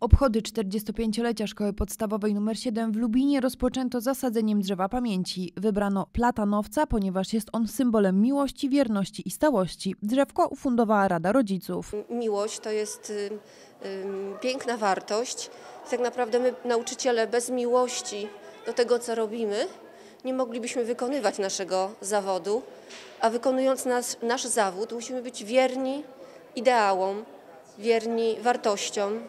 Obchody 45-lecia szkoły podstawowej nr 7 w Lubinie rozpoczęto zasadzeniem drzewa pamięci. Wybrano platanowca, ponieważ jest on symbolem miłości, wierności i stałości. Drzewko ufundowała Rada Rodziców. Miłość to jest y, y, piękna wartość. Tak naprawdę my, nauczyciele, bez miłości do tego, co robimy, nie moglibyśmy wykonywać naszego zawodu, a wykonując nas, nasz zawód, musimy być wierni ideałom, wierni wartościom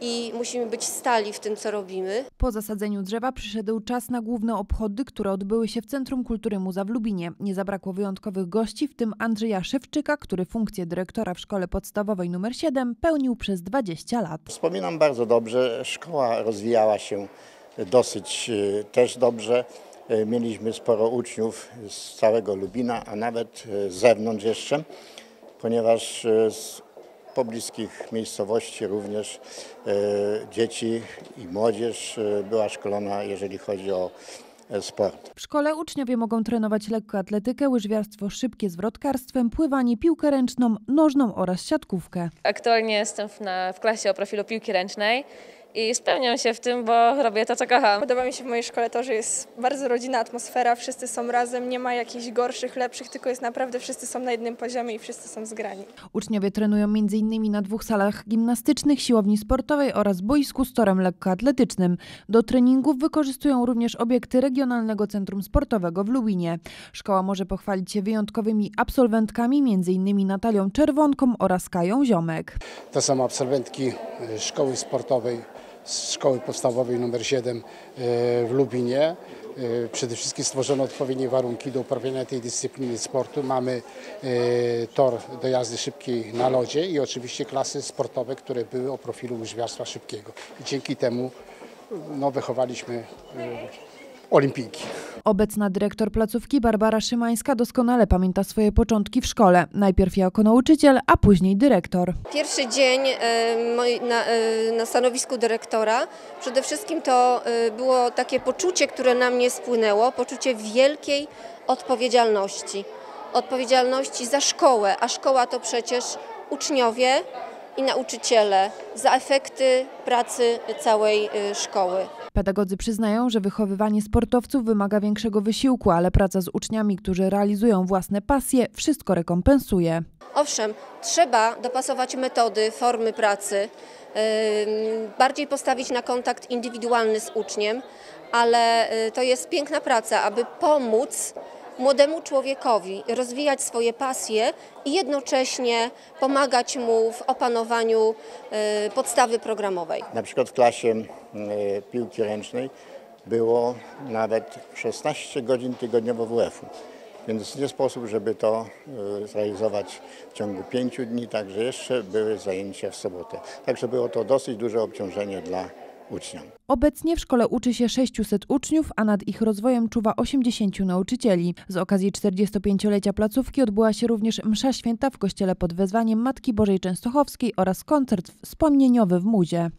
i musimy być stali w tym, co robimy. Po zasadzeniu drzewa przyszedł czas na główne obchody, które odbyły się w Centrum Kultury Muza w Lubinie. Nie zabrakło wyjątkowych gości, w tym Andrzeja Szewczyka, który funkcję dyrektora w szkole podstawowej nr 7 pełnił przez 20 lat. Wspominam bardzo dobrze, szkoła rozwijała się dosyć e, też dobrze. E, Mieliśmy sporo uczniów z całego Lubina, a nawet e, z zewnątrz jeszcze, ponieważ z pobliskich miejscowości również e, dzieci i młodzież e, była szkolona, jeżeli chodzi o e, sport. W szkole uczniowie mogą trenować lekkoatletykę, łyżwiarstwo szybkie z wrotkarstwem, pływanie, piłkę ręczną, nożną oraz siatkówkę. Aktualnie jestem w, na, w klasie o profilu piłki ręcznej i spełniam się w tym, bo robię to, co kocham. Podoba mi się w mojej szkole to, że jest bardzo rodzinna atmosfera, wszyscy są razem, nie ma jakichś gorszych, lepszych, tylko jest naprawdę wszyscy są na jednym poziomie i wszyscy są zgrani. Uczniowie trenują m.in. na dwóch salach gimnastycznych, siłowni sportowej oraz boisku z torem lekkoatletycznym. Do treningów wykorzystują również obiekty Regionalnego Centrum Sportowego w Lubinie. Szkoła może pochwalić się wyjątkowymi absolwentkami, m.in. Natalią Czerwonką oraz Kają Ziomek. To są absolwentki e, szkoły sportowej, z szkoły podstawowej nr 7 e, w Lubinie. E, Przede wszystkim stworzono odpowiednie warunki do uprawiania tej dyscypliny sportu. Mamy e, tor do jazdy szybkiej na lodzie i oczywiście klasy sportowe, które były o profilu łyżwiarstwa szybkiego. I dzięki temu no, wychowaliśmy olimpijki. Obecna dyrektor placówki Barbara Szymańska doskonale pamięta swoje początki w szkole. Najpierw jako nauczyciel, a później dyrektor. Pierwszy dzień e, e, na stanowisku dyrektora, przede wszystkim to e, było takie poczucie, które na mnie spłynęło, poczucie wielkiej odpowiedzialności. Odpowiedzialności za szkołę, a szkoła to przecież uczniowie i nauczyciele, za efekty pracy całej szkoły. Pedagodzy przyznają, że wychowywanie sportowców wymaga większego wysiłku, ale praca z uczniami, którzy realizują własne pasje, wszystko rekompensuje. Owszem, trzeba dopasować metody, formy pracy, bardziej postawić na kontakt indywidualny z uczniem, ale y, to jest piękna praca, aby pomóc młodemu człowiekowi rozwijać swoje pasje i jednocześnie pomagać mu w opanowaniu y, podstawy programowej. Na przykład w klasie e, piłki ręcznej było nawet 16 godzin tygodniowo WF-u. Więc nie sposób, żeby to e, zrealizować w ciągu pięciu dni, także jeszcze były zajęcia w sobotę. Także było to dosyć duże obciążenie dla uczniów. Obecnie w szkole uczy się 600 uczniów, a nad ich rozwojem czuwa 80 nauczycieli. Z okazji 45-lecia placówki odbyła się również msza święta w kościele pod wezwaniem Matki Bożej Częstochowskiej oraz koncert wspomnieniowy w Muzie.